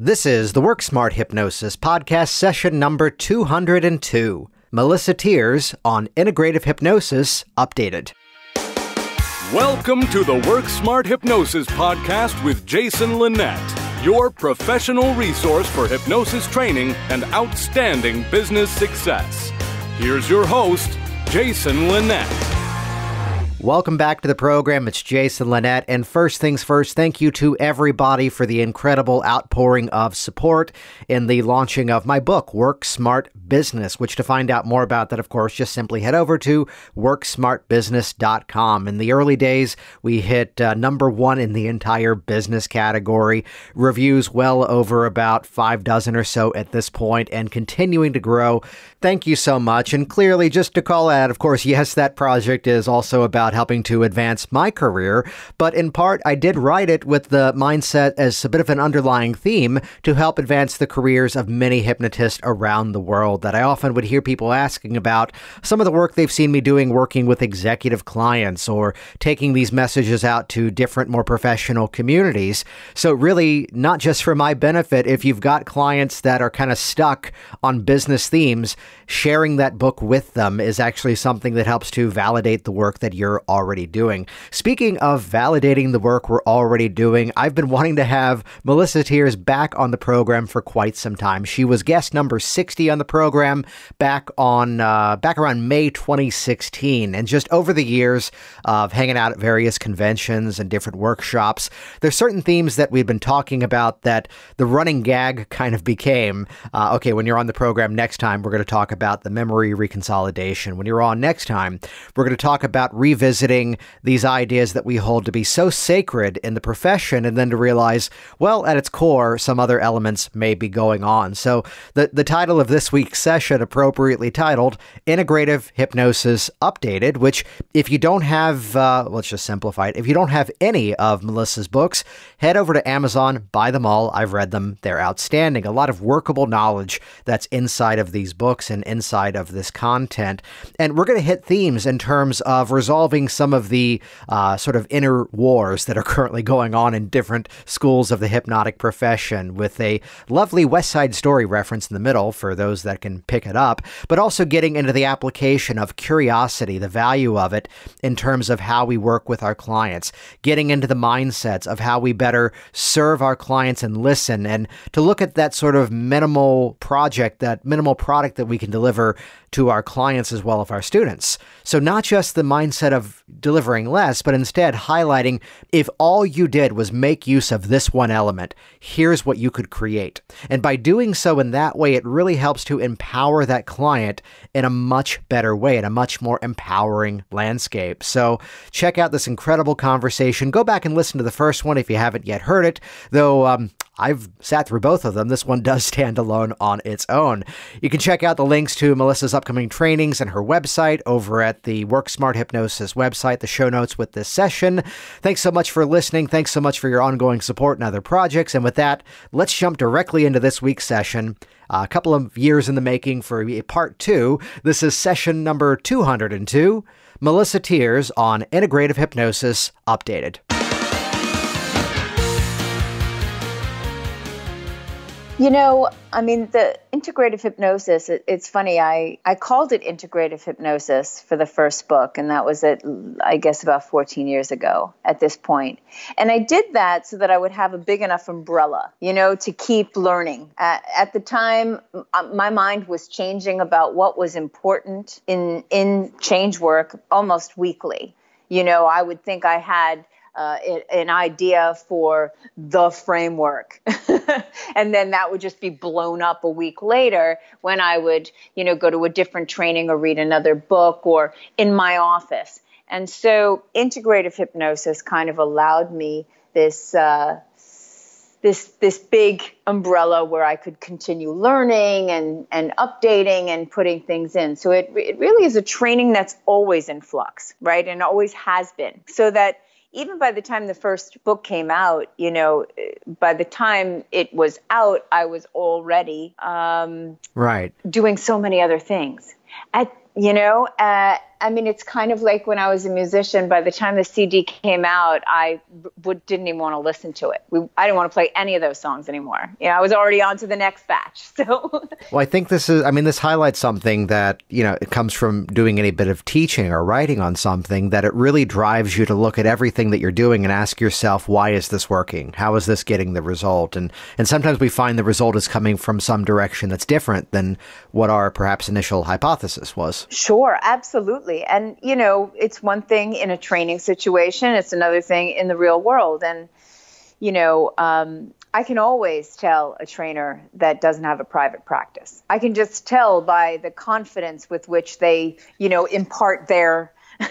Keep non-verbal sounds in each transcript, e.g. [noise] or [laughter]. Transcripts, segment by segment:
This is the Work Smart Hypnosis podcast session number 202. Melissa Tiers on integrative hypnosis updated. Welcome to the Work Smart Hypnosis podcast with Jason Linett, your professional resource for hypnosis training and outstanding business success. Here's your host, Jason Linett. Welcome back to the program. It's Jason Linett. And first things first, thank you to everybody for the incredible outpouring of support in the launching of my book, Work Smart Business, which to find out more about that, of course, just simply head over to worksmartbusiness.com. In the early days, we hit uh, number one in the entire business category. Reviews well over about five dozen or so at this point and continuing to grow. Thank you so much. And clearly, just to call out, of course, yes, that project is also about about helping to advance my career, but in part, I did write it with the mindset as a bit of an underlying theme to help advance the careers of many hypnotists around the world. That I often would hear people asking about some of the work they've seen me doing working with executive clients or taking these messages out to different, more professional communities. So, really, not just for my benefit, if you've got clients that are kind of stuck on business themes, sharing that book with them is actually something that helps to validate the work that you're already doing. Speaking of validating the work we're already doing, I've been wanting to have Melissa Tiers back on the program for quite some time. She was guest number 60 on the program back on uh, back around May 2016, and just over the years of hanging out at various conventions and different workshops, there's certain themes that we've been talking about that the running gag kind of became. Uh, okay, when you're on the program next time, we're going to talk about the memory reconsolidation. When you're on next time, we're going to talk about revisiting revisiting these ideas that we hold to be so sacred in the profession and then to realize, well, at its core, some other elements may be going on. So the, the title of this week's session, appropriately titled Integrative Hypnosis Updated, which if you don't have, uh, let's just simplify it, if you don't have any of Melissa's books, head over to Amazon, buy them all. I've read them. They're outstanding. A lot of workable knowledge that's inside of these books and inside of this content. And we're going to hit themes in terms of resolving some of the uh, sort of inner wars that are currently going on in different schools of the hypnotic profession, with a lovely West Side Story reference in the middle for those that can pick it up, but also getting into the application of curiosity, the value of it in terms of how we work with our clients, getting into the mindsets of how we better serve our clients and listen, and to look at that sort of minimal project, that minimal product that we can deliver to our clients as well as our students. So, not just the mindset of have delivering less, but instead highlighting if all you did was make use of this one element, here's what you could create. And by doing so in that way, it really helps to empower that client in a much better way, in a much more empowering landscape. So, check out this incredible conversation. Go back and listen to the first one if you haven't yet heard it, though um, I've sat through both of them. This one does [laughs] stand alone on its own. You can check out the links to Melissa's upcoming trainings and her website over at the Work Smart Hypnosis website, the show notes with this session. Thanks so much for listening. Thanks so much for your ongoing support and other projects. And with that, let's jump directly into this week's session. Uh, a couple of years in the making for part two. This is session number 202 Melissa Tiers on Integrative Hypnosis Updated. You know, I mean, the integrative hypnosis, it, it's funny. I, I called it integrative hypnosis for the first book, and that was at, I guess, about 14 years ago at this point. And I did that so that I would have a big enough umbrella, you know, to keep learning. At, at the time, uh, my mind was changing about what was important in, in change work almost weekly. You know, I would think I had uh, an idea for the framework. [laughs] and then that would just be blown up a week later when I would, you know, go to a different training or read another book or in my office. And so integrative hypnosis kind of allowed me this uh, this this big umbrella where I could continue learning and and updating and putting things in. So it it really is a training that's always in flux, right? And always has been. So that even by the time the first book came out, you know, by the time it was out, I was already um, right doing so many other things. At you know, uh, I mean, it's kind of like when I was a musician. By the time the CD came out, I didn't even want to listen to it. We, I didn't want to play any of those songs anymore. You know, I was already on to the next batch. [laughs] So, well, I think this is. I mean, this highlights something that you know it comes from doing any bit of teaching or writing on something that it really drives you to look at everything that you're doing and ask yourself, why is this working? How is this getting the result? And and sometimes we find the result is coming from some direction that's different than what our perhaps initial hypothesis was. Sure, absolutely. And, you know, it's one thing in a training situation, it's another thing in the real world. And, you know, um, I can always tell a trainer that doesn't have a private practice. I can just tell by the confidence with which they, you know, impart their. [laughs]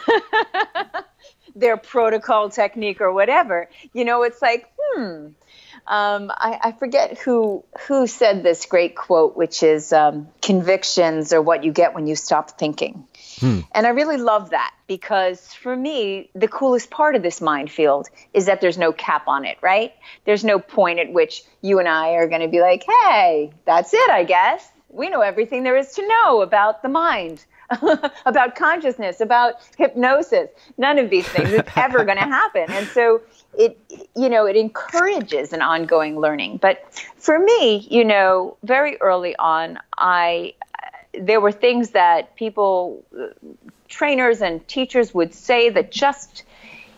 their protocol technique or whatever you know it's like hmm um, I, I, forget who who said this great quote, which is um, "Convictions are what you get when you stop thinking." Hmm. And I really love that because for me, the coolest part of this minefield is that there's no cap on it, right? There's no point at which you and I are going to be like, "Hey, that's it, I guess. We know everything there is to know about the mind." [laughs] about consciousness, about hypnosis. None of these things is ever going to happen. And so it you know it encourages an ongoing learning. But for me you know very early on i there were things that people trainers and teachers would say that just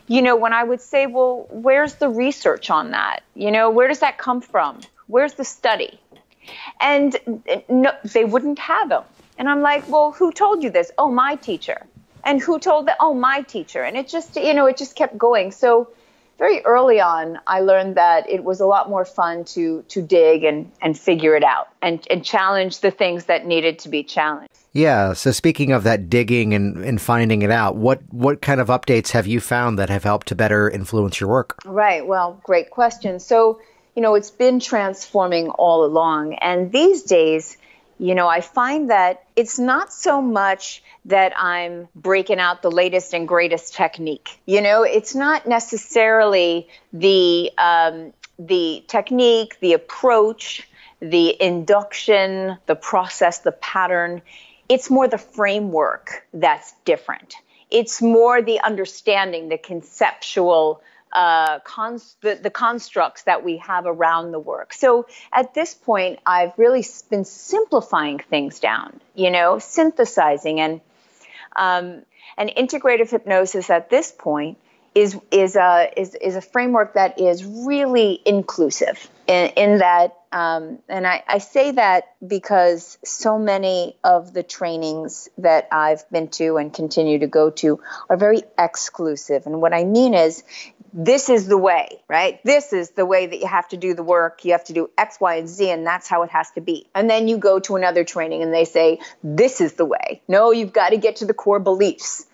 you know when i would say well where's the research on that? You know where does that come from? Where's the study? And no, they wouldn't have them and i'm like well who told you this? Oh my teacher. And who told that oh my teacher. And it just you know it just kept going. So very early on, I learned that it was a lot more fun to to dig and and figure it out and and challenge the things that needed to be challenged. Yeah. So speaking of that digging and, and finding it out, what what kind of updates have you found that have helped to better influence your work? Right. Well, great question. So you know, it's been transforming all along, and these days you know, I find that it's not so much that I'm breaking out the latest and greatest technique. You know, it's not necessarily the um, the technique, the approach, the induction, the process, the pattern. It's more the framework that's different. It's more the understanding, the conceptual uh, cons- the, the constructs that we have around the work. So at this point, I've really been simplifying things down, you know, synthesizing and um, and integrative hypnosis at this point is is a is, is a framework that is really inclusive in, in that um, and I, I say that because so many of the trainings that I've been to and continue to go to are very exclusive. And what I mean is this is the way, right? This is the way that you have to do the work. You have to do X, Y, and Z, and that's how it has to be. And then you go to another training and they say, this is the way. No, you've got to get to the core beliefs.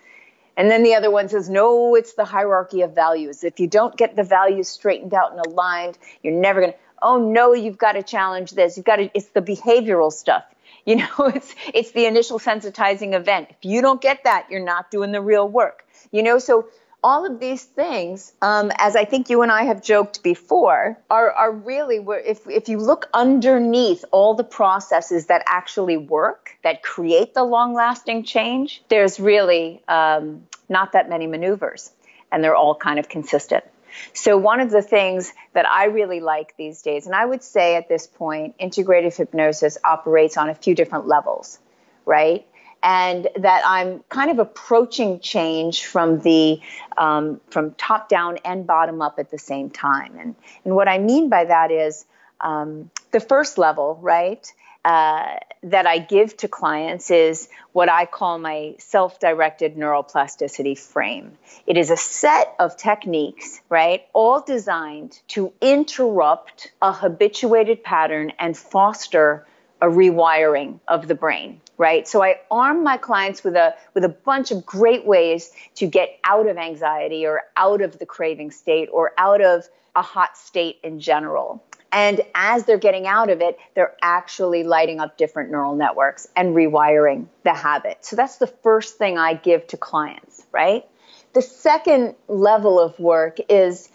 And then the other one says, no, it's the hierarchy of values. If you don't get the values straightened out and aligned, you're never going to, oh no, you've got to challenge this. You've got to, it's the behavioral stuff. [laughs] You know, it's, it's the initial sensitizing event. If you don't get that, you're not doing the real work. You know, so all of these things, um, as I think you and I have joked before, are, are really where if, if you look underneath all the processes that actually work, that create the long lasting change, there's really um, not that many maneuvers, and they're all kind of consistent. So, one of the things that I really like these days, and I would say at this point, integrative hypnosis operates on a few different levels, right? And that I'm kind of approaching change from the um, from top down and bottom up at the same time. And and what I mean by that is um, the first level, right? Uh, that I give to clients is what I call my self directed neuroplasticity frame. It is a set of techniques, right, all designed to interrupt a habituated pattern and foster a rewiring of the brain right? So I arm my clients with a with a bunch of great ways to get out of anxiety or out of the craving state or out of a hot state in general. And as they're getting out of it, they're actually lighting up different neural networks and rewiring the habit. So that's the first thing I give to clients, right? The second level of work is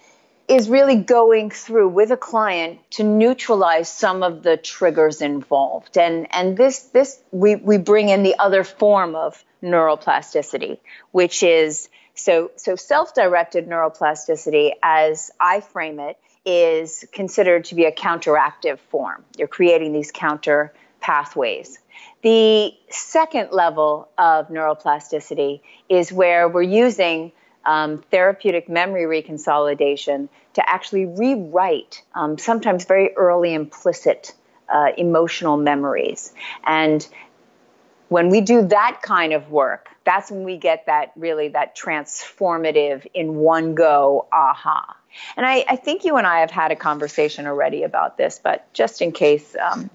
is really going through with a client to neutralize some of the triggers involved. And and this this we, we bring in the other form of neuroplasticity, which is so so self-directed neuroplasticity as I frame it is considered to be a counteractive form. You're creating these counter pathways. The second level of neuroplasticity is where we're using um, therapeutic memory reconsolidation to actually rewrite um, sometimes very early implicit uh, emotional memories. And when we do that kind of work, that's when we get that really that transformative in one go aha. And I, I think you and I have had a conversation already about this, but just in case um,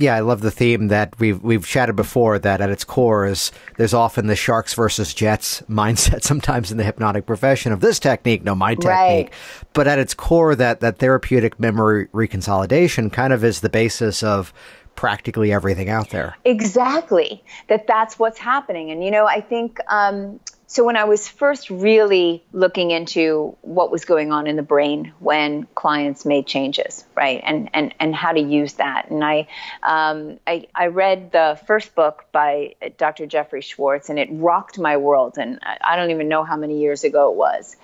yeah, I love the theme that we've we've chatted before. That at its core is there's often the sharks versus jets [laughs] mindset sometimes in the hypnotic profession of this technique, no my technique. Right. But at its core, that that therapeutic memory reconsolidation kind of is the basis of practically everything out there. Exactly. That that's what's happening, and you know, I think um, so when I was first really looking into what was going on in the brain when clients made changes, right, and and and how to use that, and I um, I, I read the first book by Dr. Jeffrey Schwartz, and it rocked my world, and I don't even know how many years ago it was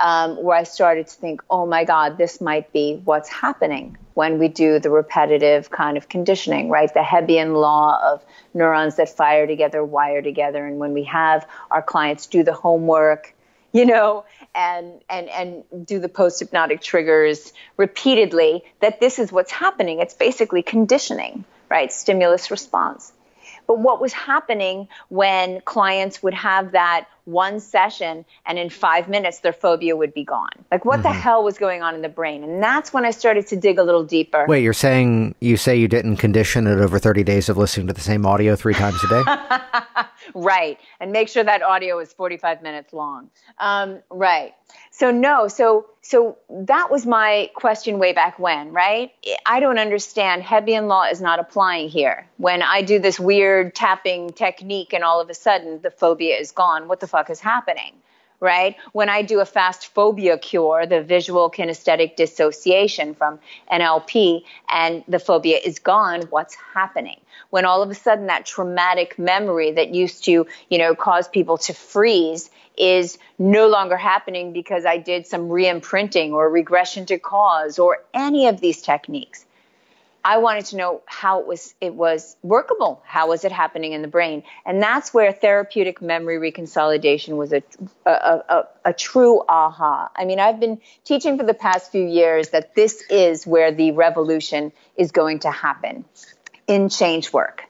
um, where I started to think, oh my God, this might be what's happening when we do the repetitive kind of conditioning, right? The Hebbian law of neurons that fire together, wire together. And when we have our clients do the homework, you know, and and and do the post hypnotic triggers repeatedly, that this is what's happening. It's basically conditioning, right? Stimulus response. But what was happening when clients would have that one session and in five minutes their phobia would be gone? Like, what mm-hmm. the hell was going on in the brain? And that's when I started to dig a little deeper. Wait, you're saying you say you didn't condition it over 30 days of listening to the same audio three times a day? [laughs] right. And make sure that audio is 45 minutes long. Um, right. So no, so so that was my question way back when, right? I don't understand. Hebbian law is not applying here. When I do this weird tapping technique and all of a sudden the phobia is gone, what the fuck is happening? Right? When I do a fast phobia cure, the visual kinesthetic dissociation from NLP, and the phobia is gone, what's happening? When all of a sudden that traumatic memory that used to, you know, cause people to freeze is no longer happening because I did some re-imprinting or regression to cause or any of these techniques. I wanted to know how it was it was workable. How was it happening in the brain? And that's where therapeutic memory reconsolidation was a a, a, a true aha. I mean, I've been teaching for the past few years that this is where the revolution is going to happen in change work.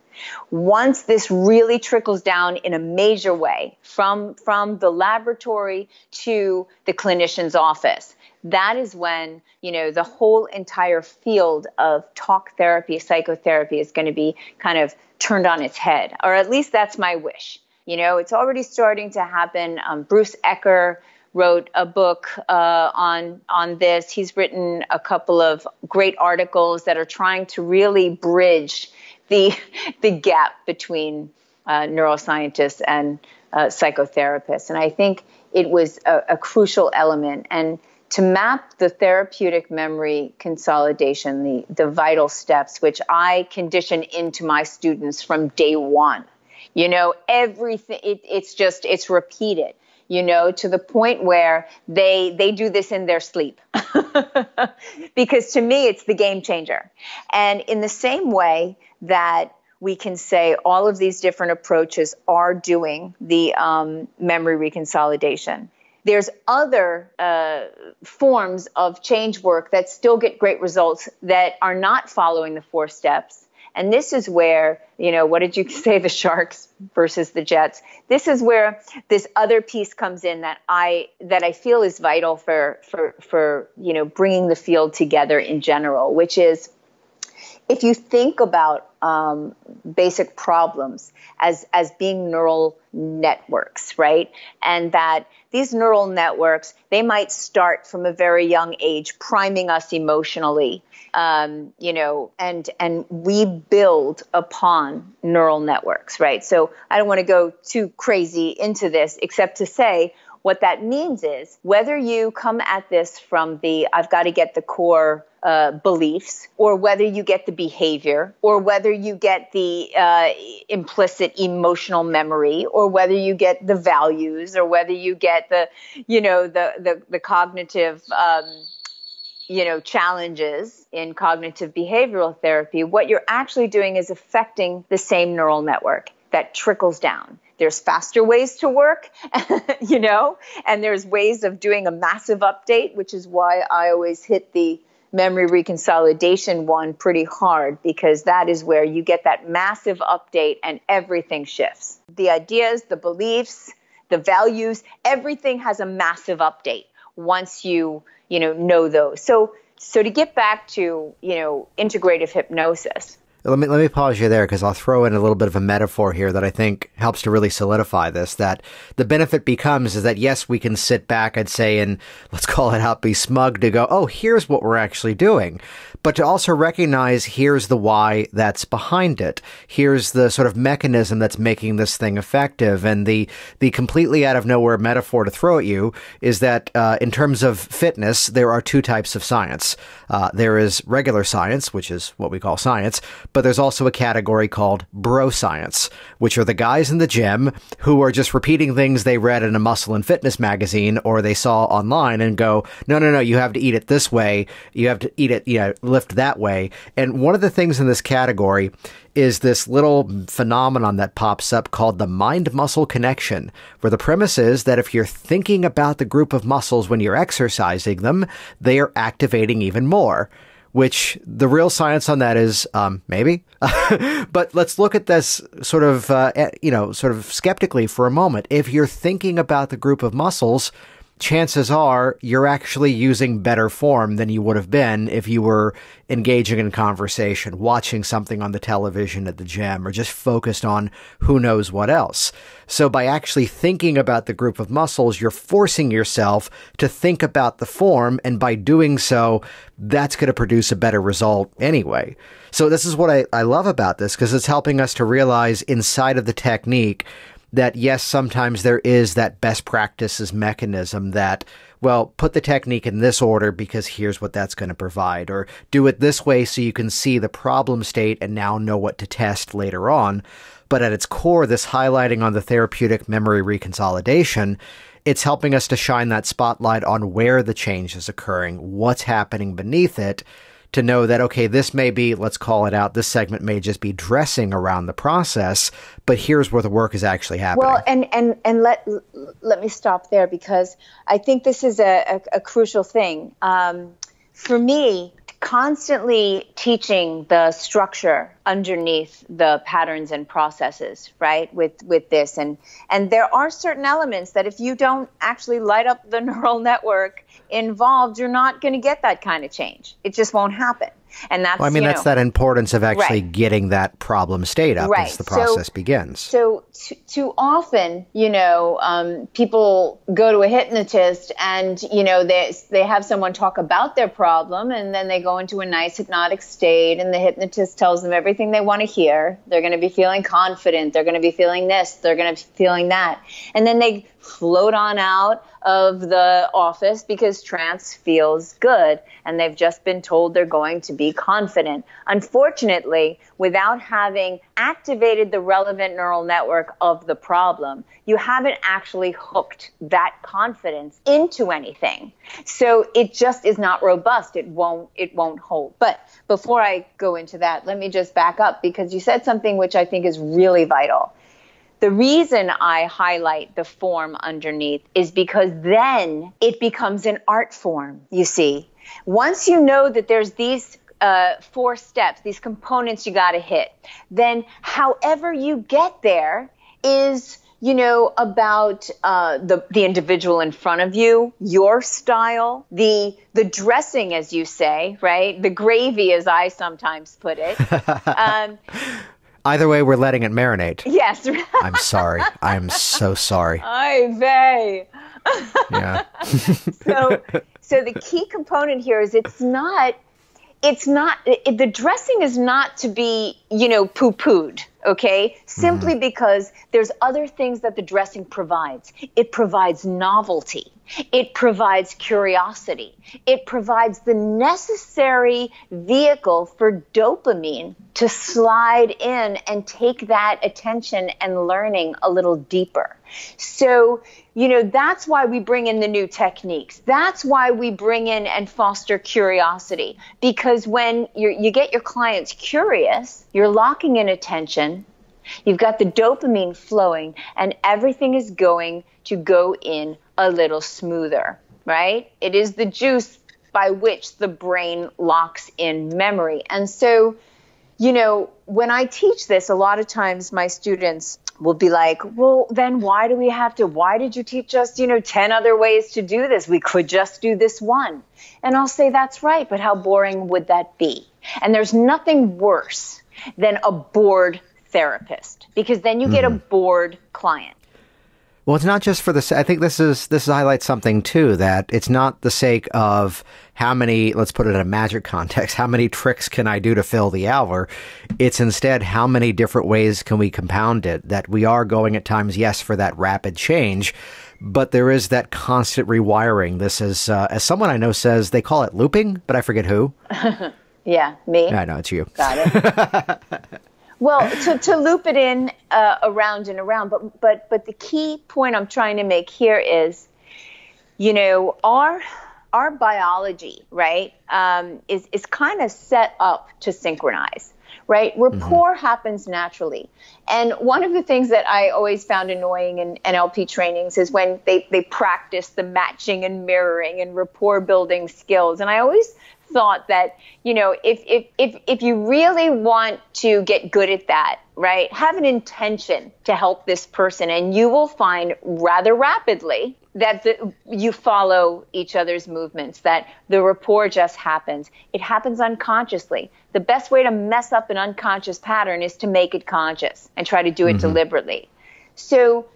Once this really trickles down in a major way from, from the laboratory to the clinician's office, that is when you know the whole entire field of talk therapy psychotherapy is going to be kind of turned on its head or at least that's my wish you know it's already starting to happen um, bruce ecker wrote a book uh, on on this he's written a couple of great articles that are trying to really bridge the [laughs] the gap between uh, neuroscientists and uh, psychotherapists. And I think it was a, a, crucial element. And to map the therapeutic memory consolidation, the, the vital steps, which I condition into my students from day one. You know, everything, it, it's just, it's repeated you know, to the point where they they do this in their sleep. [laughs] because to me it's the game changer. And in the same way that we can say all of these different approaches are doing the um, memory reconsolidation. There's other uh, forms of change work that still get great results that are not following the four steps and this is where, you know, what did you [laughs] say, the Sharks versus the Jets? This is where this other piece comes in that I that I feel is vital for for for you know bringing the field together in general, which is if you think about um, basic problems as as being neural networks, right, and that these neural networks they might start from a very young age, priming us emotionally um, you know, and and we build upon neural networks, right? So I don't want to go too crazy into this, except to say what that means is whether you come at this from the I've got to get the core uh, beliefs, or whether you get the behavior, or whether you get the uh, implicit emotional memory, or whether you get the values, or whether you get the, you know, the the, the cognitive. Um, you know challenges in cognitive behavioral therapy what you're actually doing is affecting the same neural network that trickles down there's faster ways to work [laughs] you know and there's ways of doing a massive update which is why i always hit the memory reconsolidation one pretty hard because that is where you get that massive update and everything shifts. The ideas the beliefs the values everything has a massive update once you you know know those. So so to get back to you know integrative hypnosis let me let me pause you there because I'll throw in a little bit of a metaphor here that I think helps to really solidify this. That the benefit becomes is that yes, we can sit back, I'd say, and let's call it out, be smug to go, oh, here's what we're actually doing but to also recognize here's the why that's behind it. Here's the sort of mechanism that's making this thing effective. And the, the completely out of nowhere metaphor to throw at you is that uh, in terms of fitness, there are two types of science. Uh, there is regular science, which is what we call science, but there's also a category called bro science, which are the guys in the gym who are just repeating things they read in a muscle and fitness magazine or they saw online and go, no, no, no, you have to eat it this way. You have to eat it, you know, lift that way. And one of the things in this category is this little phenomenon that pops up called the mind muscle connection, where the premise is that if you're thinking about the group of muscles when you're exercising them, they are activating even more. Which the real science on that is um, maybe, [laughs] but let's look at this sort of uh, you know sort of skeptically for a moment. If you're thinking about the group of muscles, chances are you're actually using better form than you would have been if you were engaging in conversation, watching something on the television at the gym, or just focused on who knows what else. So by actually thinking about the group of muscles, you're forcing yourself to think about the form. And by doing so, that's going to produce a better result anyway. So this is what I, I love about this because it's helping us to realize inside of the technique that yes, sometimes there is that best practices mechanism that, well, put the technique in this order because here's what that's going to provide, or do it this way so you can see the problem state and now know what to test later on. But at its core, this highlighting on the therapeutic memory reconsolidation, it's helping us to shine that spotlight on where the change is occurring, what's happening beneath it, to know that, okay, this may be, let's call it out, this segment may just be dressing around the process, but here's where the work is actually happening. Well, and, and, and let, let me stop there because I think this is a, a, a crucial thing. Um, for me, constantly teaching the structure underneath the patterns and processes right with with this. And and there are certain elements that if you don't actually light up the [laughs] neural network involved you're not going to get that kind of change. It just won't happen and that's well, I mean that's know, that importance of actually right. getting that problem state up right. as the process so, begins. So t- too often, you know, um, people go to a hypnotist and you know they they have someone talk about their problem and then they go into a nice hypnotic state and the hypnotist tells them everything they want to hear. They're going to be feeling confident. They're going to be feeling this. They're going to be feeling that, and then they float on out of the office because trance feels good and they've just been told they're going to be confident. Unfortunately, without having activated the relevant neural network of the problem, you haven't actually hooked that confidence into anything. So it just is not robust. It won't it won't hold. But before I go into that, let me just back up because you said something which I think is really vital the reason I highlight the form underneath is because then it becomes an art form, you see. Once you know that there's these uh, four steps, these components you got to hit, then however you get there is you know about uh, the the individual in front of you, your style, the the dressing, as you say, right? The gravy, as I sometimes put it. [laughs] Um, Either way, we're letting it marinate. Yes. [laughs] I'm sorry. I'm so sorry. I vey. [laughs] Yeah. so, so the key component here is it's not, it's not, it, the dressing is not to be, you know, poo pooed, okay? Simply mm-hmm. because there's other things that the dressing provides. It provides novelty. It provides curiosity. It provides the necessary vehicle for dopamine to slide in and take that attention and learning a little deeper. So, you know, that's why we bring in the new techniques. That's why we bring in and foster curiosity. Because when you get your clients curious, you're locking in attention, you've got the dopamine flowing, and everything is going to go in a little smoother, right? It is the juice by which the brain locks in memory. And so, you know, when I teach this, a lot of times my students will be like, well, then why do we have to? Why did you teach us, you know, 10 other ways to do this? We could just do this one. And I'll say, that's right, but how boring would that be? And there's nothing worse than a bored therapist because then you mm-hmm. get a mm-hmm. bored client. Well, it's not just for the. I think this is this highlights something too that it's not the sake of how many. Let's put it in a magic [laughs] context. How many tricks can I do to fill the hour? It's instead how many different ways can we compound it. That we are going at times, yes, for that rapid change, but there is that constant rewiring. This is, uh, as someone I know says, they call it looping, but I forget who. [laughs] yeah, me. I know it's you. Got it. [laughs] Well, to, to loop it in uh, around and around, but but but the key point I'm trying to make here is, you know, our our biology, right, um, is is kind of set up to synchronize, right? Rapport mm-hmm. happens naturally, and one of the things that I always found annoying in NLP trainings is when they they practice the matching and mirroring and rapport building skills, and I always thought that you know if if if if you really want to get good at that right have an intention to help this person and you will find rather rapidly that the, you follow each other's movements that the rapport just happens. It happens unconsciously. The best way to mess up an unconscious pattern is to make it conscious and try to do it mm-hmm. deliberately. So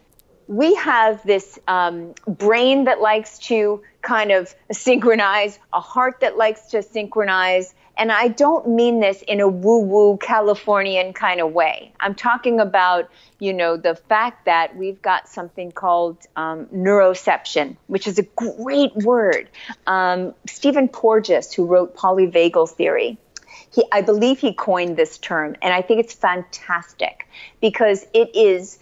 we have this um, brain that likes to kind of synchronize, a heart that likes to synchronize. And I don't mean this in a woo woo Californian kind of way. I'm talking about, you know, the fact that we've got something called um, neuroception, which is a great word. Um, Stephen Porges, who wrote polyvagal theory, he, I believe he coined this term, and I think it's fantastic because it is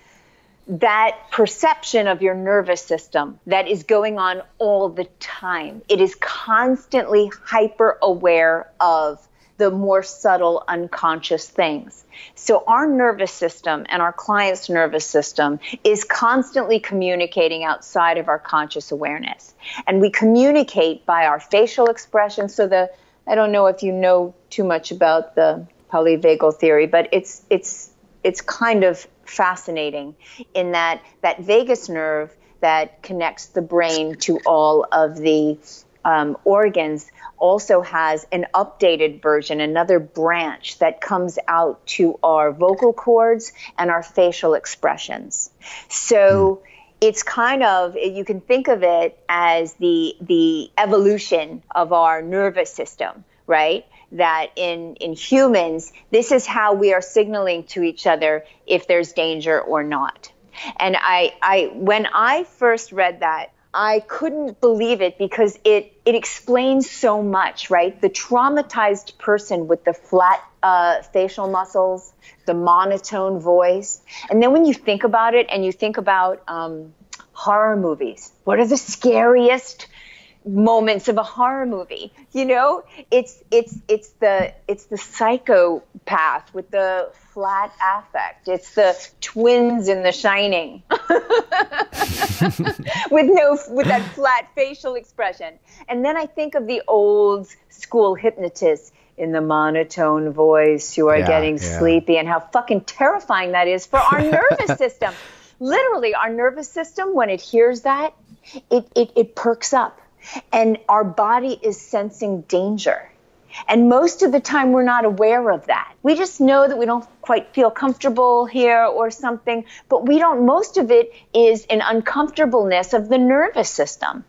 that perception of your nervous system that is going on all the time. It is constantly hyper aware of the more subtle unconscious things. So our nervous system and our client's nervous system is constantly communicating outside of our conscious awareness. And we communicate by our facial expression. So the I don't know if you know too much about the polyvagal theory, but it's it's it's kind of fascinating in that that vagus nerve that connects the brain to all of the um, organs also has an updated version, another branch that comes out to our vocal cords and our facial expressions. So mm. it's kind of you can think of it as the the evolution of our nervous system, right? That in, in humans, this is how we are signaling to each other if there's danger or not. And I, I, when I first read that, I couldn't believe it because it, it explains so much, right? The traumatized person with the flat uh, facial muscles, the monotone voice. And then when you think about it and you think about um, horror movies, what are the scariest moments of a horror movie you know? It's it's it's the it's the psychopath with the flat affect. It's the twins in the shining. [laughs] With no with that flat facial expression. And then i think of the old school hypnotists in the monotone voice who are yeah, getting yeah. sleepy and how fucking terrifying that is for our [laughs] nervous system. Literally our nervous system when it hears that it, it, it perks up and our body is sensing danger. And most of the time, we're not aware of that. We just know that we don't quite feel comfortable here or something, but we don't, most of it is an uncomfortableness of the nervous system,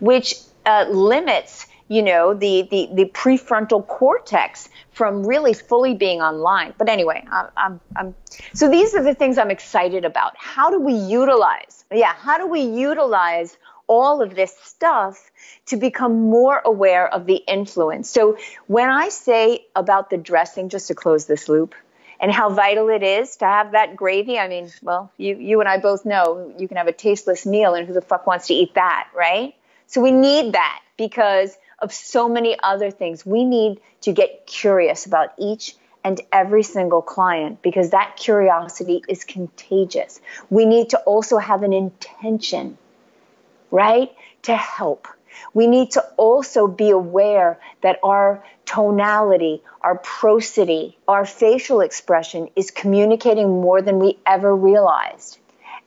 which uh, limits you know, the, the, the prefrontal cortex from really fully being online. But anyway, I'm, I'm, I'm, so these are the things I'm excited about. How do we utilize, yeah, how do we utilize all of this stuff to become more aware of the influence? So when I say about the dressing, just to close this loop, and how vital it is to have that gravy. I mean, well, you, you and I both know you can have a tasteless meal, and who the fuck wants to eat that, right? So we need that because of so many other things. We need to get curious about each and every single client because that curiosity is contagious. We need to also have an intention, right, to help. We need to also be aware that our tonality, our prosody, our facial expression is communicating more than we ever realized.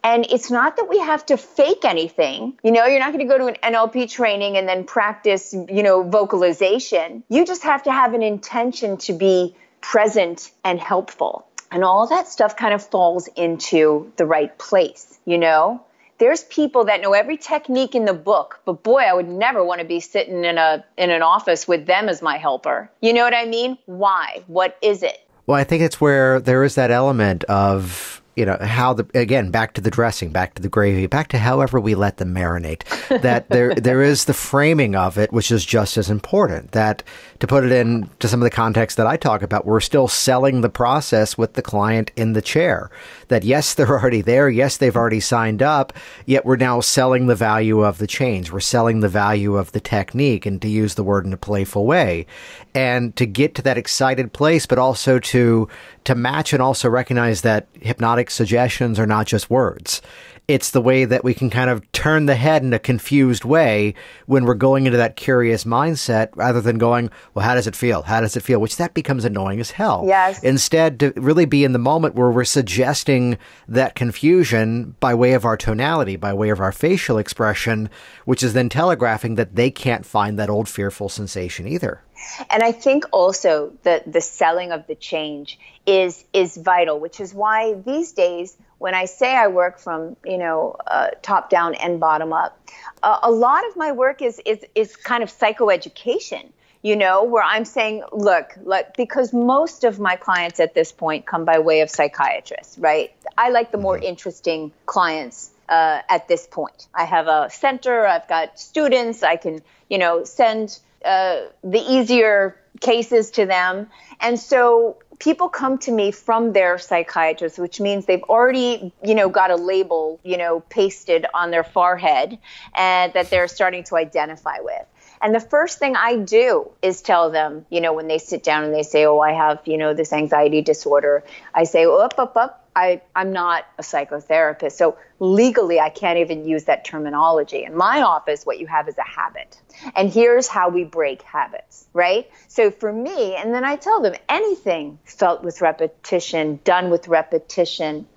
And it's not that we have to fake anything. You know, you're not going to go to an NLP training and then practice, you know, vocalization. You just have to have an intention to be present and helpful. And all that stuff kind of falls into the right place, you know? There's people that know every technique in the book, but boy, I would never want to be sitting in a in an office with them as my helper. You know what I mean? Why? What is it? Well, I think it's where there is that element of you know how the again back to the dressing back to the gravy back to however we let them marinate that there [laughs] there is the framing of it which is just as important that to put it in to some of the context that I talk about we're still selling the process with the client in the chair. That yes they're already there yes they've already signed up yet we're now selling the value of the change we're selling the value of the technique and to use the word in a playful way. And to get to that excited place but also to to match and also recognize that hypnotic suggestions are not just words. It's the way that we can kind of turn the head in a confused way when we're going into that curious mindset rather than going, well, how does it feel? How does it feel? Which that becomes annoying as hell. Yes. Instead, to really be in the moment where we're suggesting that confusion by way of our tonality, by way of our facial expression, which is then telegraphing that they can't find that old fearful sensation either. And I think also that the selling of the change is is vital, which is why these days when I say I work from you know uh, top down and bottom up, uh, a lot of my work is is is kind of psychoeducation. You know, where I'm saying, look, look, because most of my clients at this point come by way of psychiatrists, right? I like the more mm-hmm. interesting clients uh, at this point. I have a center, I've got students, I can, you know, send uh, the easier cases to them. And so people come to me from their psychiatrist, which means they've already, you know, got a label, you know, pasted on their forehead and that they're starting to identify with. And the first thing I do is tell them, you know, when they sit down and they say, oh, I have, you know, this anxiety disorder, I say, up, up, up, I, I'm not a psychotherapist. So legally, I can't even use that terminology. In my office, what you have is a habit. And here's how we break habits, right? So for me, and then I tell them anything felt with repetition, done with repetition,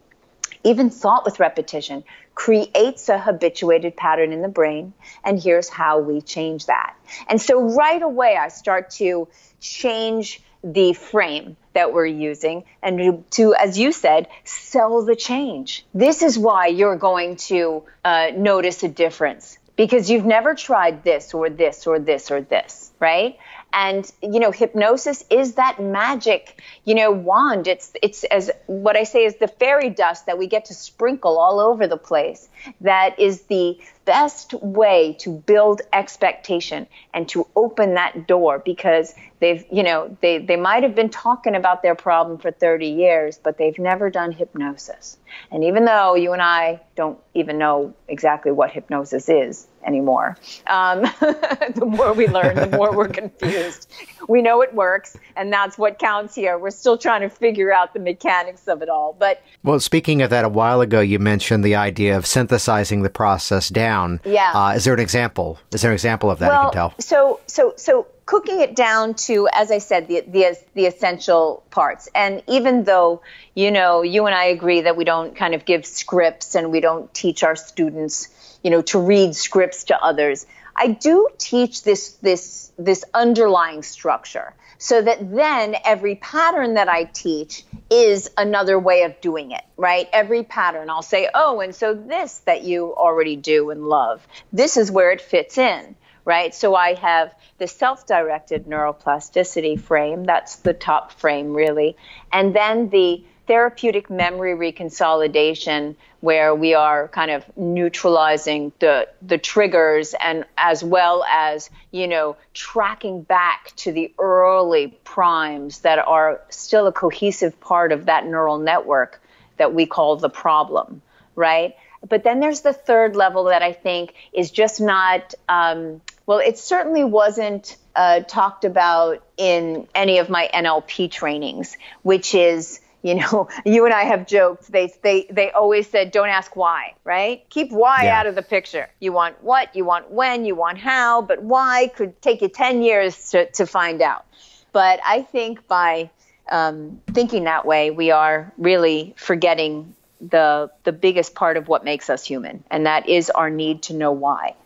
even thought with repetition creates a habituated pattern in the brain. And here's how we change that. And so right away, I start to change the frame that we're using and to, as you said, sell the change. This is why you're going to uh, notice a difference because you've never tried this or this or this or this, right? And you know, hypnosis is that magic, you know, wand. It's it's as what I say is the fairy dust that we get to sprinkle all over the place. That is the best way to build expectation and to open that door because they've you know they they might have been talking about their problem for 30 years but they've never done hypnosis. And even though you and i don't even know exactly what hypnosis is anymore um, [laughs] the more we learn the more we're confused. We know it works and that's what counts here. We're still trying to figure out the mechanics of it all but well speaking of that a while ago you mentioned the idea of synthesizing the process down yeah. Uh, is there an example? Is there an example of that well, you can tell? so so so cooking it down to, as I said, the, the, the essential parts. And even though, you know, you and I agree that we don't kind of give scripts and we don't teach our students, you know, to read scripts to others, I do teach this, this, this underlying structure so that then every pattern that I teach is another way of doing it, right? Every pattern, I'll say, oh, and so this that you already do and love, this is where it fits in right? So I have the self directed neuroplasticity frame, that's the top frame, really. And then the therapeutic memory reconsolidation, where we are kind of neutralizing the, the triggers and as well as, you know, tracking back to the early primes that are still a cohesive part of that neural network that we call the problem, right? But then there's the third level that I think is just not, um, well, it certainly wasn't uh, talked about in any of my NLP trainings, which is, [laughs] you know, you and I have joked. They they they always said, "Don't ask why," right? Keep why yeah. out of the picture. You want what, you want when, you want how, but why could take you ten years to to find out. But I think by um, thinking that way, we are really forgetting the the biggest part of what makes us human, and that is our need to know why,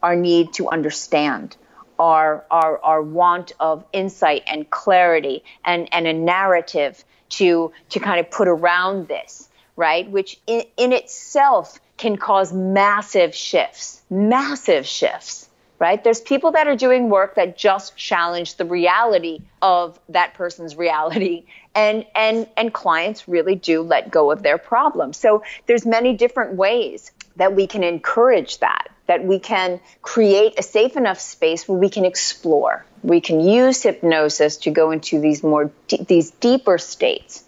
our need to understand, our our our want of insight and clarity, and and a narrative to to kind of put around this, right? Which in, in itself can cause massive shifts, massive shifts right? There's people that are doing work that just challenge the reality of that person's [laughs] reality and and and clients really do let go of their problems. So there's many different ways that we can encourage that that we can create a safe enough space where we can explore. We can use hypnosis to go into these more these deeper states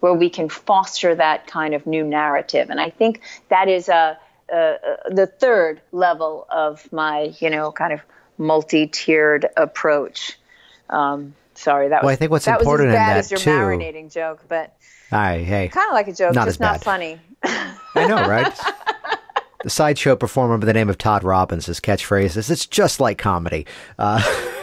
where we can foster that kind of new narrative. And I think that is a the third level of my, you know, kind of multi-tiered approach. Um, sorry, that well, was. I think what's that important was as bad as your too. marinating joke, but. Aye, hey. Kind of like a joke, not just not funny. I know, right? [laughs] the sideshow performer by the name of Todd Robbins, his catchphrase is, it's just like comedy. Uh, [laughs]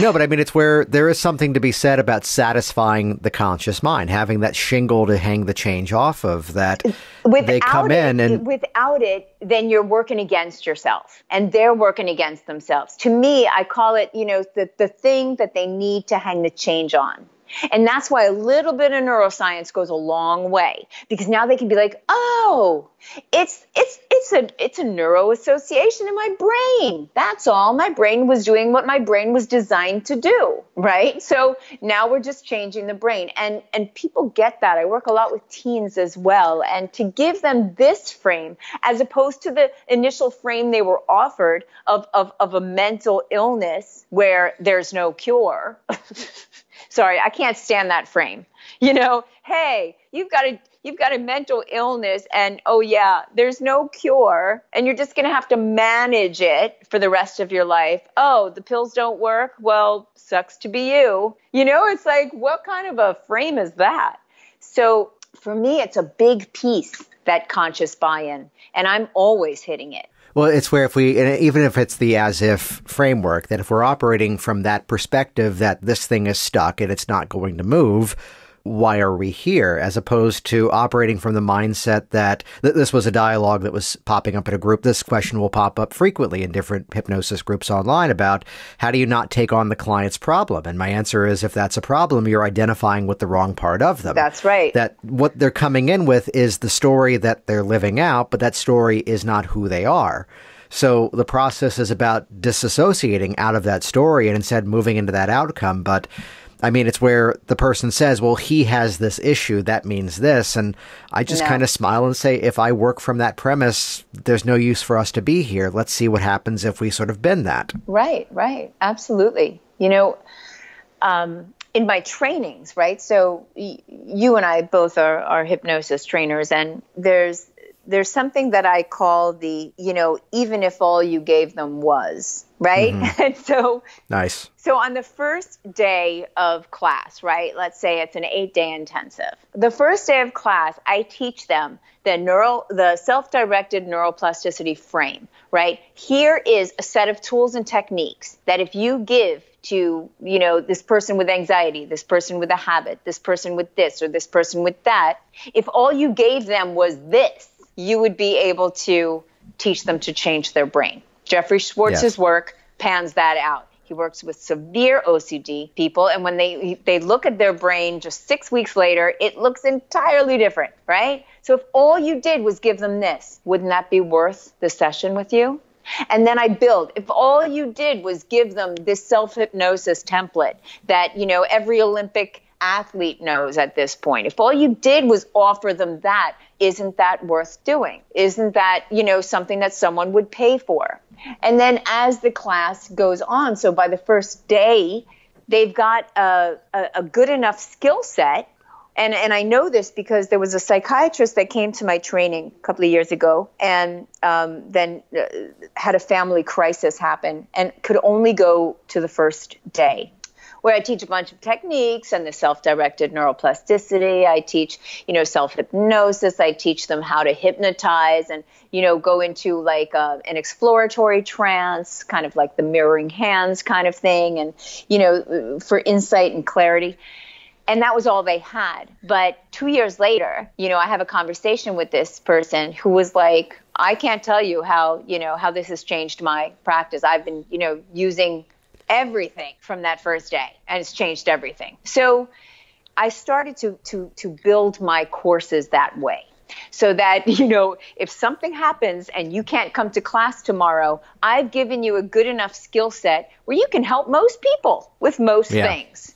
no, but I mean, it's where there is something to be said about satisfying the conscious mind, having that shingle to hang the change off of that without they come it, in and. Without it, then you're working against yourself and they're working against themselves. To me, I call it, you know, the, the thing that they need to hang the change on. And that's why a little bit of neuroscience goes a long way because now they can be like, "Oh, it's it's it's a it's a neuro association in my brain. That's all. My brain was doing what my brain was designed to do, right? So now we're just changing the brain. And and people get that. I work a lot with teens as well and to give them this frame as opposed to the initial frame they were offered of of of a mental illness where there's no cure. [laughs] Sorry, I can't stand that frame. You know, hey, you've got a you've got a mental illness and oh yeah, there's no cure and you're just going to have to manage it for the rest of your life. Oh, the pills don't work? Well, sucks to be you. You know, it's like what kind of a frame is that? So, for me it's a big piece that conscious buy-in and I'm always hitting it. Well, it's where if we, even if it's the as if framework, that if we're operating from that perspective that this thing is stuck and it's not going to move, why are we here? As opposed to operating from the mindset that th- this was a dialogue that was popping up in a group. This question will pop up frequently in different hypnosis groups online about how do you not take on the client's problem? And my answer is if that's a problem, you're identifying with the wrong part of them. That's right. That what they're coming in with is the story that they're living out, but that story is not who they are. So the process is about disassociating out of that story and instead moving into that outcome. But I mean, it's where the person says, well, he has this issue. That means this. And I just no. kind of smile and say, if I work from that premise, there's no use for us to be here. Let's see what happens if we sort of bend that. Right, right. Absolutely. You know, um, in my trainings, right? So y- you and I both are, are hypnosis trainers, and there's there's something that I call the, you know, even if all you gave them was, right? Mm-hmm. [laughs] And so Nice. So on the first day of class, right? Let's say it's an 8-day intensive. The first day of class, I teach them the neural the self-directed neuroplasticity frame, right? Here is a set of tools and techniques that if you give to you know this person with anxiety this person with a habit this person with this or this person with that if all you gave them was this you would be able to teach them to change their brain. Jeffrey Schwartz's yes. work pans that out. He works with severe OCD people, and when they they look at their brain just six weeks later, it looks entirely different, right? So if all you did was give them this, wouldn't that be worth the session with you? And then I build. If all you did was give them this self hypnosis template that, you know, every Olympic athlete knows at this point, if all you did was offer them that, isn't that worth doing? Isn't that, you know, something that someone would pay for? And then as the class goes on, so by the first day, they've got a, a, a good enough skill set and and I know this because there was a psychiatrist that came to my training a couple of years ago, and um, then uh, had a family crisis happen, and could only go to the first day. Where I teach a bunch of techniques and the self-directed neuroplasticity. I teach, you know, self-hypnosis. I teach them how to hypnotize and, you know, go into like uh, an exploratory trance, kind of like the mirroring hands kind of thing, and you know, for insight and clarity and that was all they had. But two years later, you know, I have a conversation with this person who was like, I can't tell you how, you know, how this has changed my practice. I've been, you know, using everything from that first day and it's changed everything. So I started to to to build my courses that way. So that, [laughs] you know, if something happens and you can't come to class tomorrow, I've given you a good enough skill set where you can help most people with most yeah. things.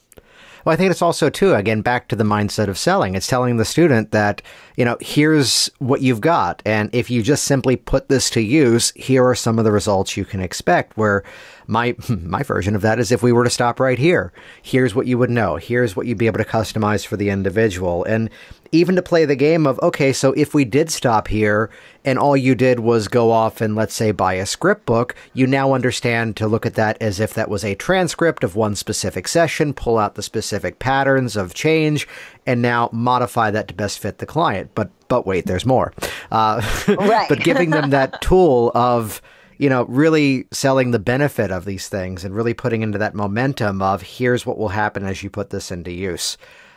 Well, I think it's also too again back to the mindset of selling. It's telling the student that you know here's what you've got, and if you just simply put this to use, here are some of the results you can expect. Where my [laughs] my version of that is if we were to stop right here, here's what you would know. Here's what you'd be able to customize for the individual, and even to play the game of okay, so if we did stop here and all you did was go off and let's say buy a script book, you now understand to look at that as if that was a transcript of one specific session, pull out the specific patterns of change, and now modify that to best fit the client. But but wait, there's more. Uh, [laughs] right. but giving them that [laughs] tool of you know, really selling the benefit of these things and really putting into that momentum of here's what will happen as you put this into use.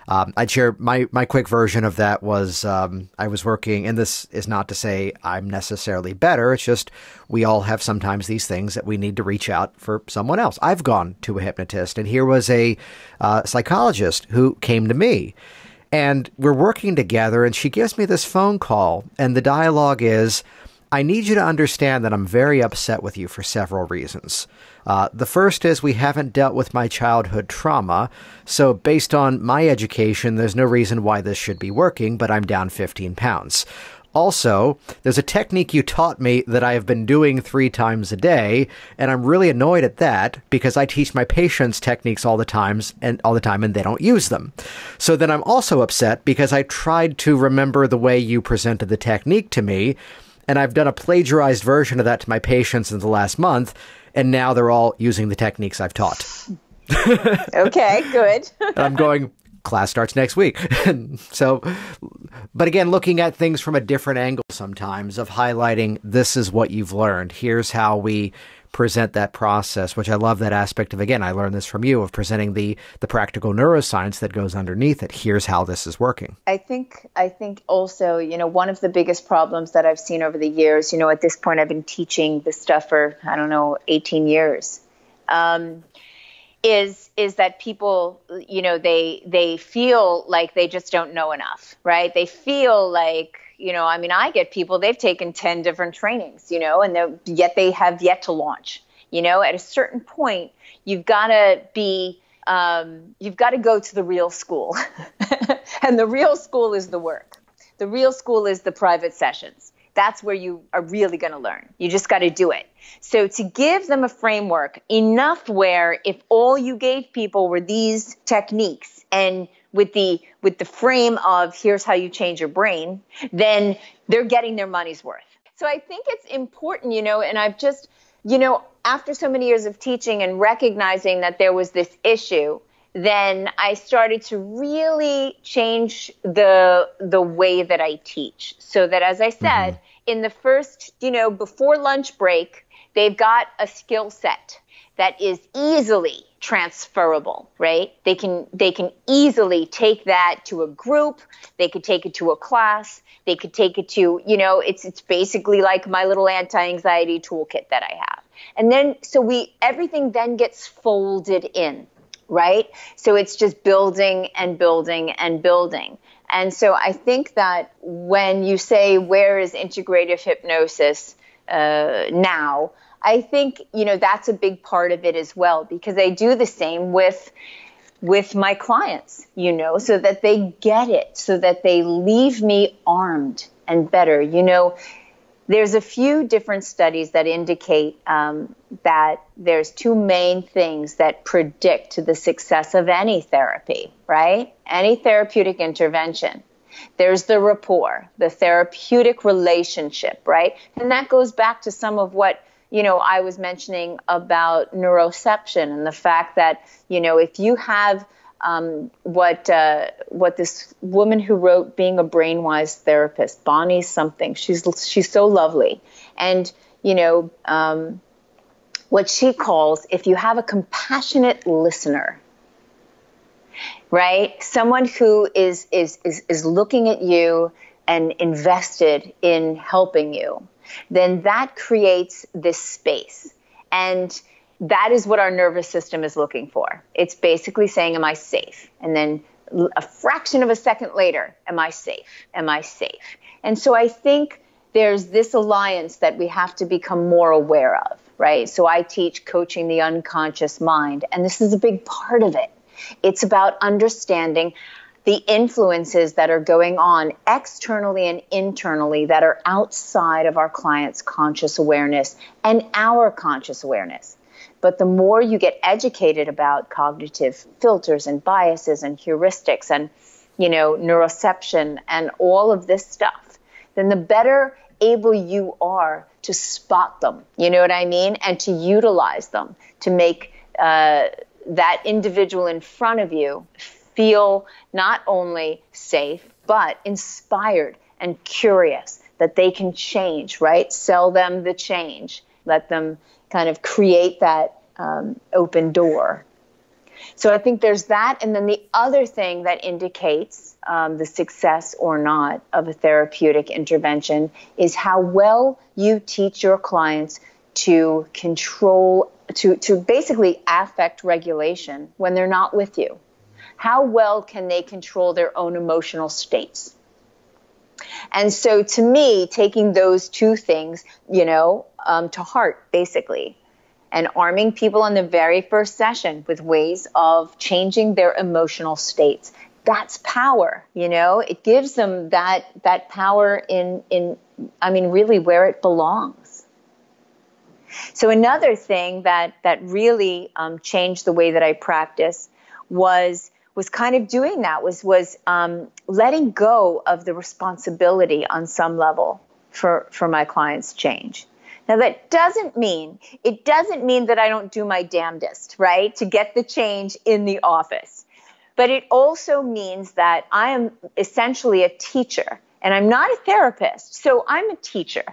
Um, I'd share my, my quick version of that was um, I was working, and this is not to say I'm necessarily better. It's just we all have sometimes these things that we need to reach out for someone else. I've gone to a hypnotist, and here was a uh, psychologist who came to me. And we're working together, and she gives me this phone call, and the dialogue is, I need you to understand that I'm very upset with you for several reasons. Uh, the first is we haven't dealt with my childhood trauma, so based on my education, there's no reason why this should be working, but I'm down 15 pounds. Also, there's a technique you taught me that I have been doing three times a day, and I'm really annoyed at that because I teach my patients techniques all the times and all the time and they don't use them. So then I'm also upset because I tried to remember the way you presented the technique to me, and I've done a plagiarized version of that to my patients in the last month, and now they're all using the techniques I've taught. [laughs] okay, good. [laughs] I'm going, class starts next week. [laughs] so, but again, looking at things from a different angle sometimes of highlighting this is what you've learned. Here's how we present that process, which I love that aspect of again, I learned this from you of presenting the the practical neuroscience that goes underneath it. Here's how this is working. I think I think also, you know, one of the biggest problems that I've seen over the years, you know, at this point I've been teaching this stuff for I don't know, 18 years. Um, is is that people you know they they feel like they just don't know enough right they feel like you know, I mean, I get people, they've taken 10 different trainings, you know, and yet they have yet to launch. You know, at a certain point, you've got to be, um, you've got to go to the real school. [laughs] and the real school is the work. The real school is the private sessions. That's where you are really going to learn. You just got to do it. So, to give them a framework enough where if all you gave people were these techniques and with the with the frame of here's how you change your brain, then they're getting their money's worth. So I think it's important, you know, and I've just, you know, after so many years of teaching and recognizing that there was this issue, then I started to really change the the way that I teach. So that as I said, mm-hmm. in the first, you know, before lunch break, they've got a skill set that is easily transferable, right? They can they can easily take that to a group, they could take it to a class, they could take it to, you know, it's it's basically like my little anti-anxiety toolkit that I have. And then so we everything then gets folded in, right? So it's just building and building and building. And so I think that when you say where is integrative hypnosis uh, now, I think, you know, that's a big part of it as well because I do the same with with my clients, you know, so that they get it, so that they leave me armed and better. You know, there's a few different studies that indicate um, that there's two main things that predict the success of any therapy, right? Any therapeutic intervention. There's the rapport, the therapeutic relationship, right? And that goes back to some of what you know, I was mentioning about neuroception and the fact that, you know, if you have um, what uh, what this woman who wrote "Being a Brainwise Therapist," Bonnie something, she's she's so lovely, and you know, um, what she calls if you have a compassionate listener, right? Someone who is is is, is looking at you and invested in helping you then that creates this space. And that is what our nervous system is looking for. It's basically saying, Am I safe? And then a fraction of a second later, Am I safe? Am I safe? And so I think there's this alliance that we have to become more aware of, right? So I teach coaching the unconscious mind, and this is a big part of it. It's about understanding the influences that are going on externally and internally that are outside of our client's conscious awareness and our conscious awareness. But the more you get educated about cognitive filters and biases and heuristics and, you know, neuroception and all of this stuff, then the better able you are to spot them. You know what I mean? And to utilize them to make uh, that individual in front of you feel not only safe, but inspired and curious that they can change, right? Sell them the change. Let them kind of create that um, open door. So I think there's that. And then the other thing that indicates um, the success or not of a therapeutic intervention is how well you teach your clients to control, to, to basically affect regulation when they're not with you how well can they control their own emotional states? And so to me, taking those two things, you know, um, to heart, basically, and arming people in the very first session with ways of changing their emotional states. That's power, you know. It gives them that that power in in I mean really where it belongs. So another thing that that really um, changed the way that I practice was was kind of doing that was was um, letting go of the responsibility on some level for for my clients change. Now that doesn't mean it doesn't mean that i don't do my damnedest right to get the change in the office. But it also means that i am essentially a teacher and I'm not a therapist, so I'm a teacher.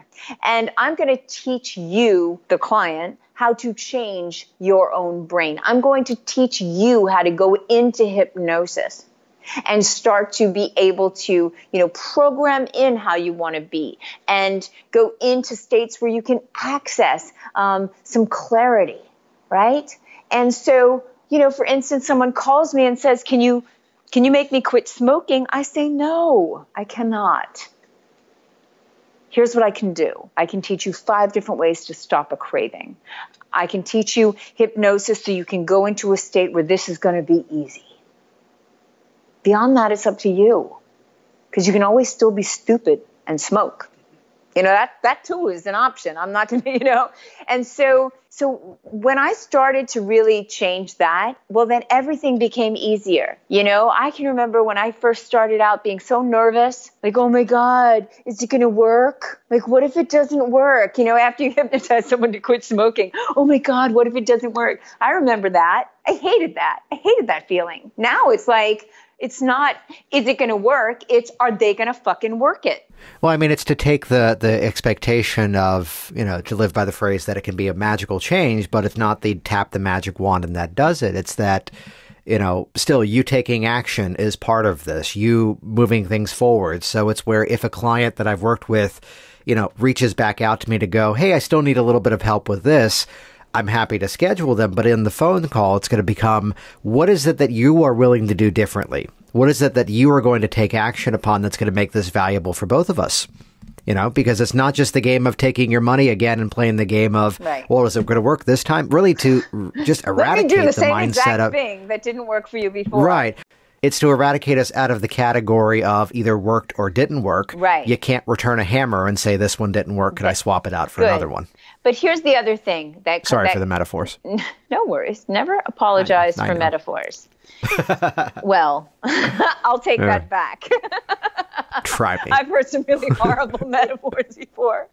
And I'm going to teach you, the client, how to change your own brain. I'm going to teach you how to go into hypnosis and start to be able to, you know, program in how you want to be and go into states where you can access um, some clarity, right? And so, you know, for instance, someone calls me and says, "Can you, can you make me quit smoking?" I say, "No, I cannot." here's what I can do. I can teach you five different ways to stop a craving. I can teach you hypnosis so you can go into a state where this is going to be easy. Beyond that, it's up to you because you can always still be stupid and smoke. You know, that, that too is an option. I'm not [laughs] you know, and so so when I started to really change that, well, then everything became easier. You know, I can remember when I first started out being so nervous, like, oh my God, is it going to work? Like, what if it doesn't work? You know, after you hypnotize [laughs] someone to quit smoking, oh my God, what if it doesn't work? I remember that. I hated that. I hated that feeling. Now it's like, it's not, is it going to work? It's, are they going to fucking work it? Well, I mean, it's to take the, the expectation of, you know, to live by the phrase that it can be a magical change, but it's not the tap the magic wand and that does it. It's that, you know, still you taking action is part of this, you moving things forward. So it's where if a client that I've worked with, you know, reaches back out to me to go, hey, I still need a little bit of help with this I'm happy to schedule them, but in the phone call, it's going to become what is it that you are willing to do differently? What is it that you are going to take action upon that's going to make this valuable for both of us? you know, because it's not just the game of taking your money again and playing the game of, right. well, is it going to work this time? Really, to just eradicate [laughs] Let me do the, the same mindset exact of thing that didn't work for you before. right. It's to eradicate us out of the category of either worked or didn't work. Right. You can't return a hammer and say this one didn't work. Could I swap it out for Good. another one? But here's the other thing that Sorry that, for the metaphors. [laughs] No worries. Never apologize I for know. metaphors. [laughs] well, [laughs] I'll take that back. Try me. I've heard some really horrible metaphors before.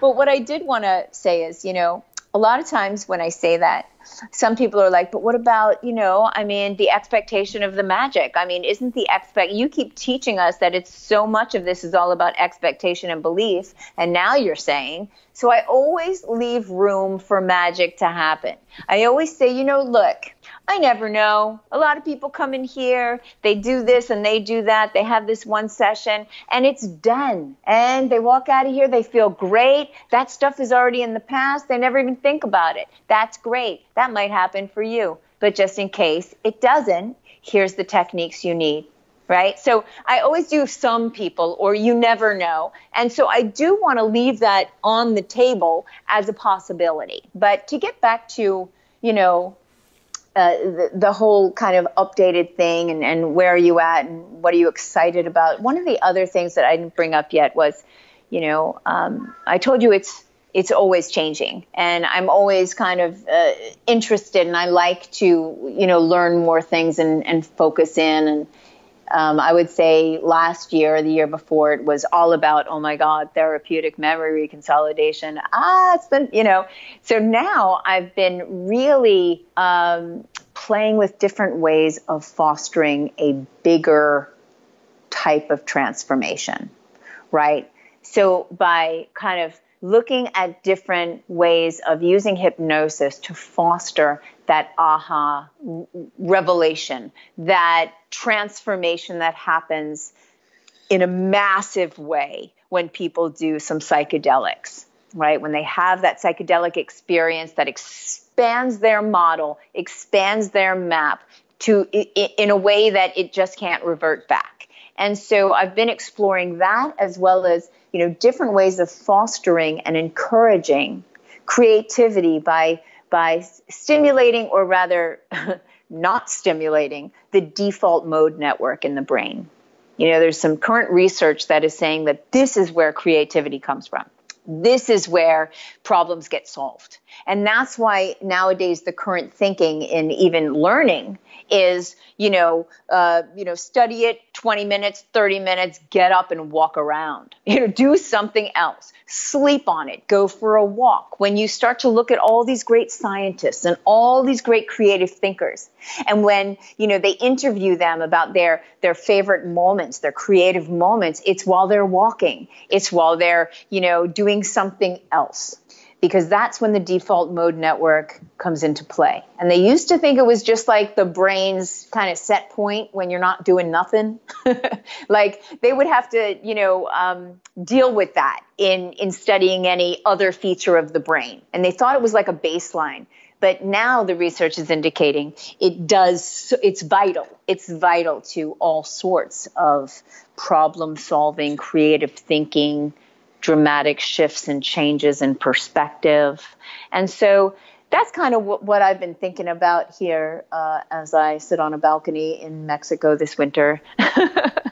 But what I did want to say is, you know, a lot of times when I say that, some people are like, but what about, you know, I mean, the expectation of the magic? I mean, isn't the expect, you keep teaching us that it's so much of this is all about expectation and belief. And now you're saying, so I always leave room for magic to happen. I always say, you know, look, I never know. A lot of people come in here, they do this and they do that. They have this one session and it's done. And they walk out of here, they feel great. That stuff is already in the past. They never even think about it. That's great. That might happen for you. But just in case it doesn't, here's the techniques you need. Right. So I always do some people, or you never know. And so I do want to leave that on the table as a possibility. But to get back to, you know, uh, the, the whole kind of updated thing and, and where are you at and what are you excited about. One of the other things that I didn't bring up yet was, you know, um, I told you it's it's always changing, and I'm always kind of uh, interested, and I like to you know learn more things and, and focus in and. Um, I would say last year, or the year before, it was all about, oh my God, therapeutic memory reconsolidation. Ah, it's been, you know. So now I've been really um, playing with different ways of fostering a bigger type of transformation, right? So by kind of looking at different ways of using hypnosis to foster that aha revelation, that transformation that happens in a massive way when people do some psychedelics, right? When they have that psychedelic experience that expands their model, expands their map to in a way that it just can't revert back. And so I've been exploring that as well as, you know, different ways of fostering and encouraging creativity by by stimulating or rather [laughs] not stimulating the default mode network in the brain. You know, there's some current research that is saying that this is where creativity comes from. This is where problems get solved. And that's why nowadays the current thinking in even learning is, you know, uh, you know, study it 20 minutes, 30 minutes, get up and walk around. [laughs] You know, do something else. Sleep on it. Go for a walk. When you start to look at all these great scientists and all these great creative thinkers, and when, you know, they interview them about their their favorite moments, their creative moments, it's while they're walking. It's while they're, you know, doing something else because that's when the default mode network comes into play. And they used to think it was just like the brain's kind of set point when you're not doing nothing. [laughs] like they would have to, you know, um, deal with that in in studying any other feature of the brain. And they thought it was like a baseline. But now the research is indicating it does, it's vital. It's vital to all sorts of problem solving, creative thinking, dramatic shifts and changes in perspective. And so that's kind of what, what I've been thinking about here uh, as I sit on a balcony in Mexico this winter. [laughs]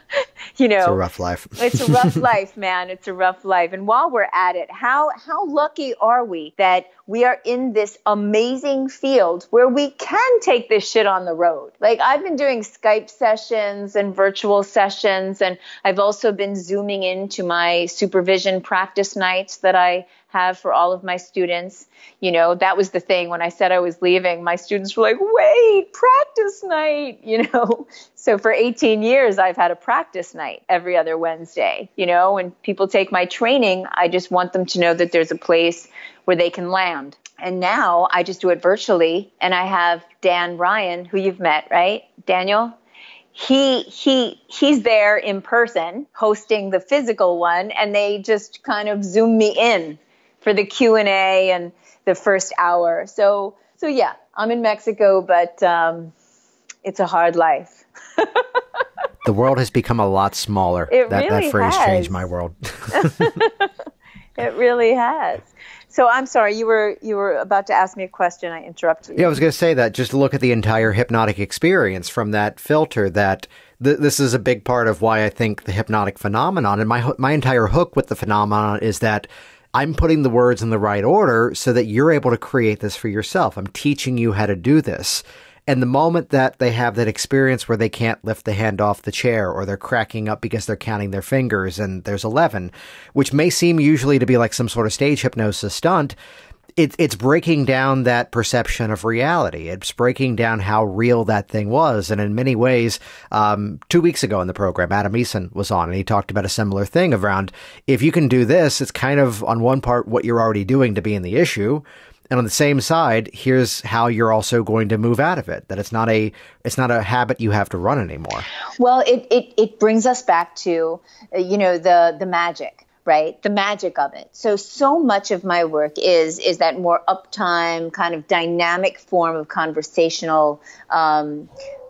you know, It's a rough life. it's a rough [laughs] life, man. It's a rough life. And while we're at it, how how lucky are we that we are in this amazing field where we can take this shit on the road? Like I've been doing Skype sessions and virtual sessions, and I've also been zooming into my supervision practice nights that I have for all of my students. You know, that was the thing when I said I was leaving, my students were like, wait, practice night, [laughs] you know. So for 18 years, I've had a practice night every other Wednesday. You know, when people take my training, I just want them to know that there's a place where they can land. And now I just do it virtually. And I have Dan Ryan, who you've met, right? Daniel? he he he's there in person hosting the physical one and they just kind of zoom me in for the q&a and the first hour so so yeah i'm in mexico but um, it's a hard life [laughs] the world has become a lot smaller. It that really that phrase has. changed my world. [laughs] it really has. So I'm sorry, you were you were about to ask me a question. I interrupted you. Yeah, I was going to say that. Just look at the entire hypnotic experience from that filter. That th- this is a big part of why I think the hypnotic phenomenon and my my entire hook with the phenomenon is that I'm putting the words in the right order so that you're able to create this for yourself. I'm teaching you how to do this. And the moment that they have that experience where they can't lift the hand off the chair or they're cracking up because they're counting their fingers and there's 11, which may seem usually to be like some sort of stage hypnosis stunt, it, it's breaking down that perception of reality. It's breaking down how real that thing was. And in many ways, um, two weeks ago in the program, Adam Eason was on and he talked about a similar thing around if you can do this, it's kind of on one part what you're already doing to be in the issue. And on the same side, here's how you're also going to move out of it. That it's not a it's not a habit you have to run anymore. Well, it it, it brings us back to uh, you know the the magic right? The magic of it. So so much of my work is is that more uptime kind of dynamic form of conversational um,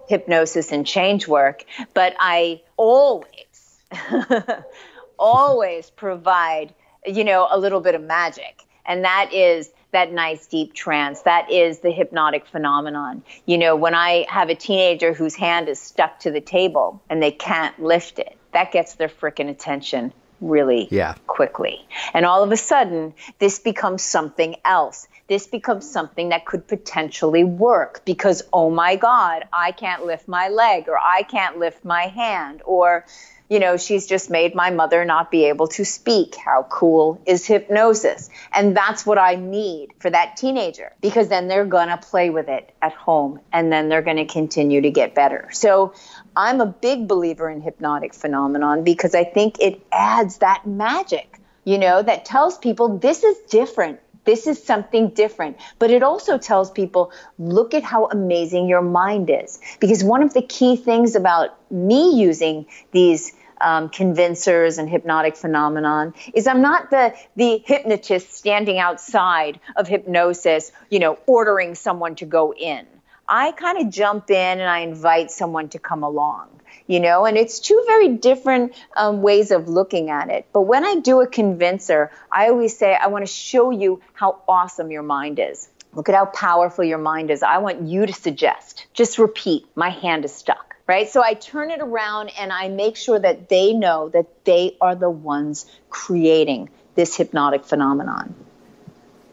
hypnosis and change work. But i always [laughs] always provide you know a little bit of magic. And that is that nice deep trance. That is the hypnotic phenomenon. You know, when I have a teenager whose hand is stuck to the table and they can't lift it, that gets their freaking attention really yeah. quickly. And all of a sudden, this becomes something else. This becomes something that could potentially work because, oh my God, I can't lift my leg or I can't lift my hand or you know, she's just made my mother not be able to speak. How cool is hypnosis? And that's what I need for that teenager because then they're going to play with it at home and then they're going to continue to get better. So I'm a big believer in hypnotic phenomenon because I think it adds that magic, you know, that tells people this is different. This is something different. But it also tells people, look at how amazing your mind is. Because one of the key things about me using these um, convincers and hypnotic phenomenon is I'm not the the hypnotist standing outside of hypnosis, you know, ordering someone to go in. I kind of jump in and I invite someone to come along, you know, and it's two very different um, ways of looking at it. But when I do a convincer, I always say, I want to show you how awesome your mind is. Look at how powerful your mind is. I want you to suggest. Just repeat, my hand is stuck right? So I turn it around and I make sure that they know that they are the ones creating this hypnotic phenomenon,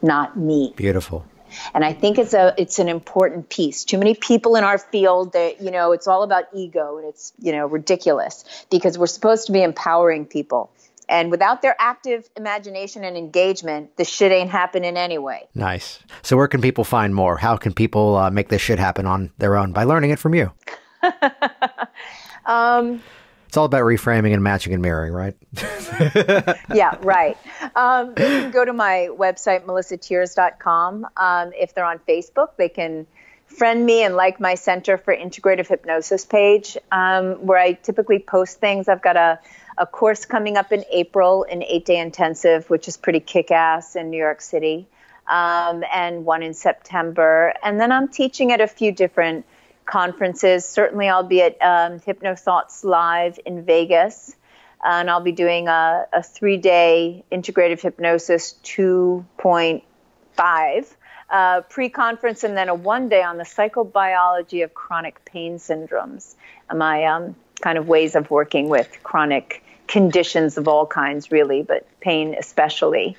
not me. Beautiful. And I think it's a it's an important piece. Too many people in our field that you know it's all about ego and it's you know ridiculous because we're supposed to be empowering people. And without their active imagination and engagement, the shit ain't happening anyway. Nice. So, where can people find more? How can people uh, make this shit happen on their own? By learning it from you. [laughs] um, it's all about reframing and matching and mirroring, right? [laughs] yeah, right. Um, they can go to my website, melissatiers.com. Um, if they're on Facebook, they can friend me and like my Center for Integrative Hypnosis page, um, where I typically post things. I've got a, a course coming up in April, an eight day intensive, which is pretty kick ass in New York City, um, and one in September. And then I'm teaching at a few different conferences. Certainly, I'll be at um, HypnoThoughts Live in Vegas, and I'll be doing a, a three day integrative hypnosis 2.5 uh, pre conference, and then a one day on the psychobiology of chronic pain syndromes. My um, kind of ways of working with chronic conditions of all kinds, really, but pain especially.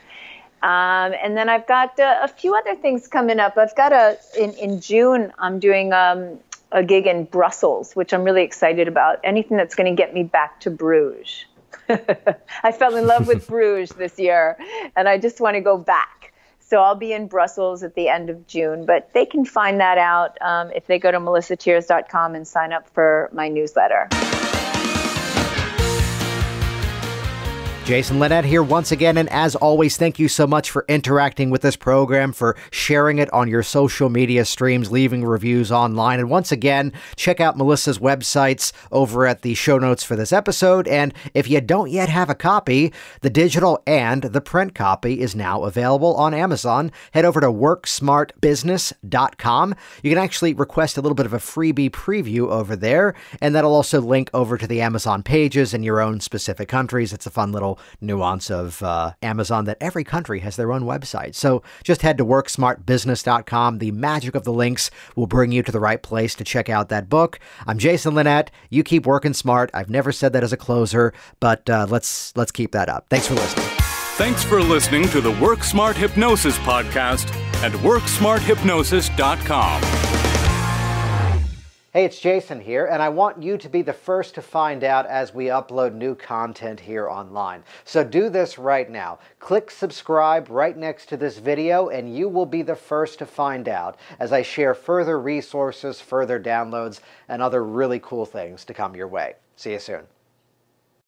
Um, and then I've got uh, a few other things coming up. I've got a in, in June. I'm doing um, a gig in Brussels, which I'm really excited about. Anything that's going to get me back to Bruges. [laughs] I fell in love with [laughs] Bruges this year, and I just want to go back. So I'll be in Brussels at the end of June, but they can find that out um, if they go to melissatiers.com and sign up for my newsletter. Jason Linett here once again, and as always, thank you so much for interacting with this program, for sharing it on your social media streams, leaving reviews online. And once again, check out Melissa's websites over at the show notes for this episode. And if you don't yet have a copy, the digital and the print copy is now available on Amazon. Head over to worksmartbusiness.com. You can actually request a little bit of a freebie preview over there, and that'll also link over to the Amazon pages in your own specific countries. It's a fun little nuance of uh, Amazon that every country has their own website. So just head to worksmartbusiness.com. The magic of the links will bring you to the right place to check out that book. I'm Jason Linett. You keep working smart. I've never said that as a closer, but uh, let's let's keep that up. Thanks for listening. Thanks for listening to the Work Smart Hypnosis podcast at WorkSmartHypnosis.com. Hey, it's Jason here, and I want you to be the first to find out as we upload new content here online. So do this right now. Click subscribe right next to this video, and you will be the first to find out as I share further resources, further downloads, and other really cool things to come your way. See you soon.